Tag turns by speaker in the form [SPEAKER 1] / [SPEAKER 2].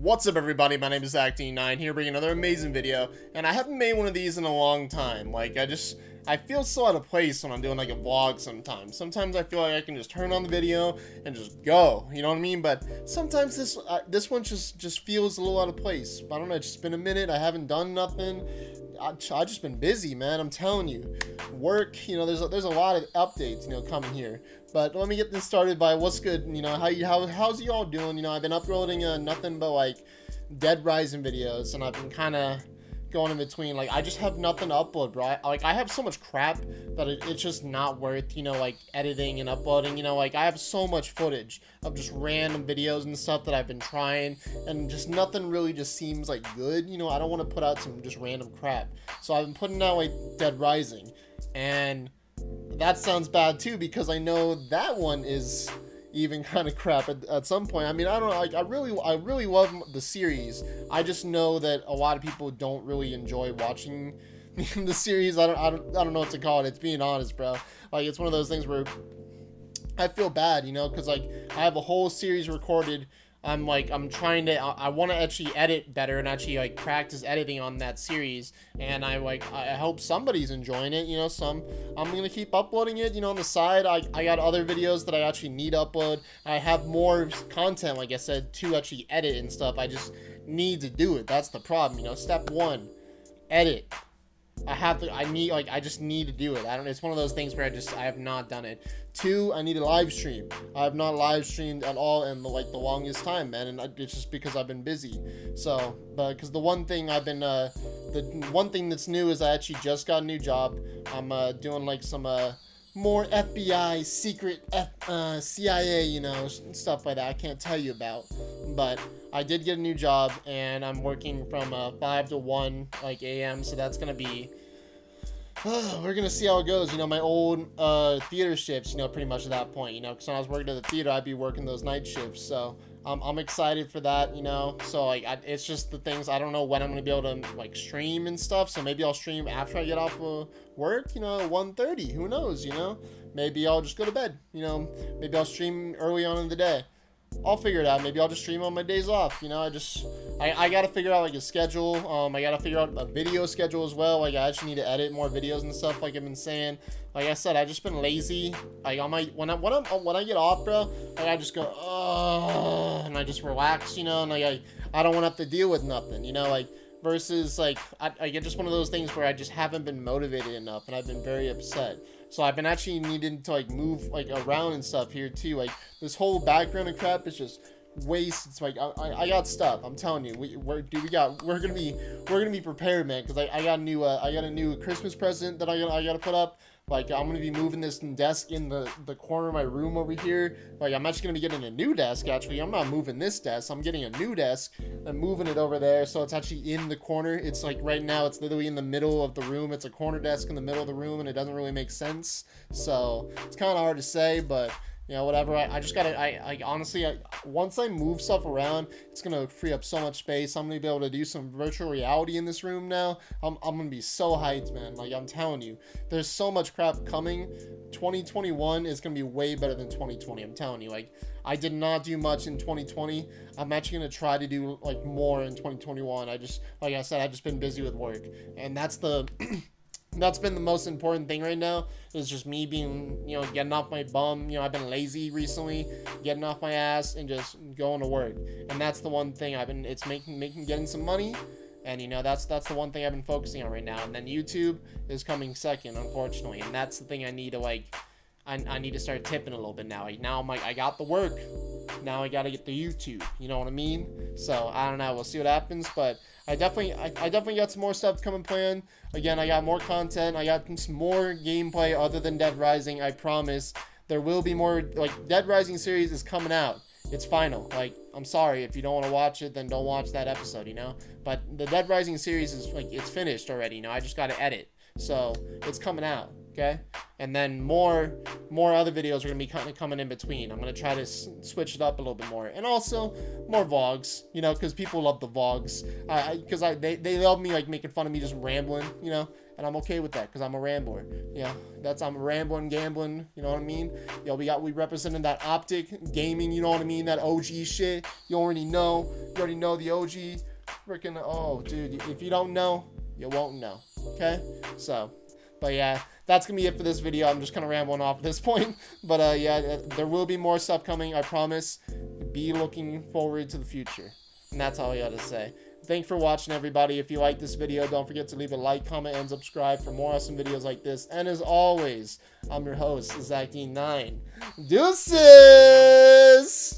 [SPEAKER 1] What's up everybody, my name is Zach9 here bringing another amazing video, and I haven't made one of these in a long time, like I just, I feel so out of place when I'm doing like a vlog sometimes. Sometimes I feel like I can just turn on the video and just go, you know what I mean? But sometimes this uh, this one just, just feels a little out of place. I don't know, it's just been a minute, I haven't done nothing, I, just been busy, man. I'm telling you, work. You know, there's a, there's a lot of updates, you know, coming here. But let me get this started by what's good. You know, how you how how's you all doing? You know, I've been uploading uh, nothing but like Dead Rising videos, and I've been kind of going in between. Like, I just have nothing to upload, bro. I, like, I have so much crap that it, it's just not worth, you know, like, editing and uploading. You know, like, I have so much footage of just random videos and stuff that I've been trying, and just nothing really just seems, like, good. You know, I don't want to put out some just random crap. So I've been putting out, like, Dead Rising, and that sounds bad, too, because I know that one is even kind of crap at, at some point. I mean, I don't know. Like, I really, I really love the series. I just know that a lot of people don't really enjoy watching the series. I don't, I don't, I don't know what to call it. It's being honest, bro. Like, it's one of those things where I feel bad, you know, because like I have a whole series recorded I'm like I'm trying to I, I want to actually edit better and actually like practice editing on that series. And I like I hope somebody's enjoying it you know some I'm gonna keep uploading it you know on the side. I, I got other videos that I actually need to upload. I have more content like I said to actually edit and stuff. I just need to do it. That's the problem you know. Step one edit I have to, I need, like, I just need to do it. I don't, it's one of those things where I just, I have not done it. Two, I need a live stream. I have not live streamed at all in the, like, the longest time, man, and it's just because I've been busy. So, but, because the one thing I've been, uh, the one thing that's new is I actually just got a new job. I'm, uh, doing, like, some, uh, more FBI, secret F, uh, CIA, you know, stuff like that I can't tell you about. But I did get a new job, and I'm working from uh, 5 to 1, like, a.m., so that's going to be... Uh, we're to see how it goes. You know, my old uh, theater shifts, you know, pretty much at that point, you know, because when I was working at the theater, I'd be working those night shifts, so... Um, I'm excited for that, you know. So like, I, it's just the things I don't know when I'm gonna be able to like stream and stuff. So maybe I'll stream after I get off of work, you know, 1:30. Who knows, you know? Maybe I'll just go to bed, you know. Maybe I'll stream early on in the day. I'll figure it out. Maybe I'll just stream on my days off. You know, I just I, I gotta figure out like a schedule. Um, I gotta figure out a video schedule as well. Like I actually need to edit more videos and stuff. Like I've been saying. Like I said, I've just been lazy. Like on my when I when I when I get off, bro, like I just go oh, and I just relax. You know, and like I I don't want to have to deal with nothing. You know, like versus like I, I get just one of those things where I just haven't been motivated enough, and I've been very upset. So I've been actually needing to like move like around and stuff here too. Like this whole background and crap is just waste. It's like I, I got stuff. I'm telling you, we we're dude, we got we're gonna be we're gonna be prepared, man. Cause I, I got a new uh, I got a new Christmas present that I got I gotta put up. Like I'm gonna be moving this desk in the the corner of my room over here. Like I'm actually gonna be getting a new desk. Actually, I'm not moving this desk. I'm getting a new desk and moving it over there. So it's actually in the corner. It's like right now, it's literally in the middle of the room. It's a corner desk in the middle of the room, and it doesn't really make sense. So it's kind of hard to say, but you know, whatever. I, I just gotta, I, I honestly, I, once I move stuff around, it's gonna free up so much space. I'm gonna be able to do some virtual reality in this room now. I'm, I'm gonna be so hyped, man. Like, I'm telling you, there's so much crap coming. 2021 is gonna be way better than 2020. I'm telling you, like, I did not do much in 2020. I'm actually gonna try to do, like, more in 2021. I just, like I said, I've just been busy with work. And that's the, that's been the most important thing right now is just me being you know getting off my bum. You know i've been lazy recently getting off my ass and just going to work. And that's the one thing i've been it's making making getting some money. And you know that's that's the one thing i've been focusing on right now. And then youtube is coming second unfortunately. And that's the thing i need to like I, I need to start tipping a little bit now. Now I'm like I got the work. Now I gotta get the YouTube. You know what I mean? So I don't know. We'll see what happens. But I definitely I, I definitely got some more stuff coming planned. Again, I got more content. I got some more gameplay other than Dead Rising. I promise. There will be more like Dead Rising series is coming out. It's final. Like I'm sorry if you don't want to watch it, then don't watch that episode. You know. But the Dead Rising series is like it's finished already. You know. I just gotta edit. So it's coming out okay and then more more other videos are gonna be kind of coming in between i'm gonna try to switch it up a little bit more and also more vlogs you know because people love the vlogs I because I, I, they, they love me like making fun of me just rambling you know and I'm okay with that because I'm a rambler. Yeah, that's I'm rambling, gambling. You know what I mean? Yo, we got we represented that OpTic Gaming. You know what I mean? That OG shit. You already know. You already know the OG. Freaking oh, dude. If you don't know, you won't know. Okay, so. But yeah, that's gonna be it for this video. I'm just kind of rambling off at this point. But uh, yeah, there will be more stuff coming. I promise. Be looking forward to the future. And that's all I gotta say. Thanks for watching, everybody. If you like this video, don't forget to leave a like, comment, and subscribe for more awesome videos like this. And as always, I'm your host, Zach D9. Deuces!